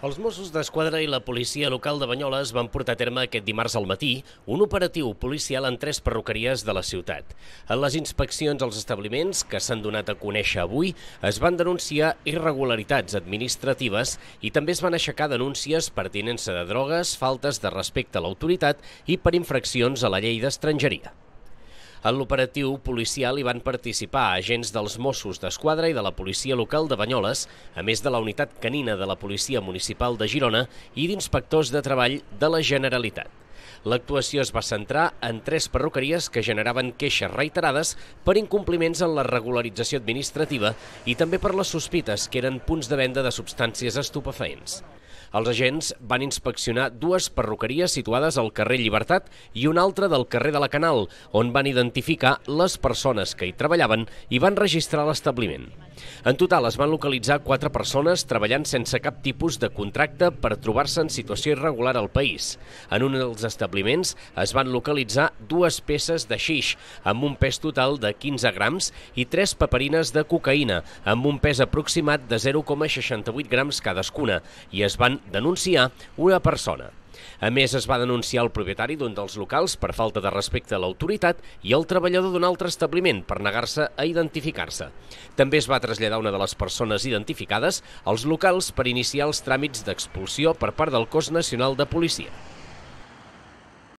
Els Mossos d'Esquadra i la policia local de Banyoles van portar a terme aquest dimarts al matí un operatiu policial en tres perruqueries de la ciutat. En les inspeccions als establiments, que s'han donat a conèixer avui, es van denunciar irregularitats administratives i també es van aixecar denúncies per tinença de drogues, faltes de respecte a l'autoritat i per infraccions a la llei d'estrangeria. En l'operatiu policial hi van participar agents dels Mossos d'Esquadra i de la policia local de Banyoles, a més de la unitat canina de la policia municipal de Girona i d'inspectors de treball de la Generalitat. L'actuació es va centrar en tres perruqueries que generaven queixes reiterades per incompliments en la regularització administrativa i també per les sospites que eren punts de venda de substàncies estupefaents. Els agents van inspeccionar dues perruqueries situades al carrer Llibertat i una altra del carrer de la Canal, on van identificar les persones que hi treballaven i van registrar l'establiment. En total es van localitzar quatre persones treballant sense cap tipus de contracte per trobar-se en situació irregular al país. En un dels establiments es van localitzar dues peces de xix amb un pes total de 15 grams i tres paperines de cocaïna amb un pes aproximat de 0,68 grams cadascuna i es van denunciar una persona. A més, es va denunciar el propietari d'un dels locals per falta de respecte a l'autoritat i el treballador d'un altre establiment per negar-se a identificar-se. També es va traslladar una de les persones identificades als locals per iniciar els tràmits d'expulsió per part del cos nacional de policia.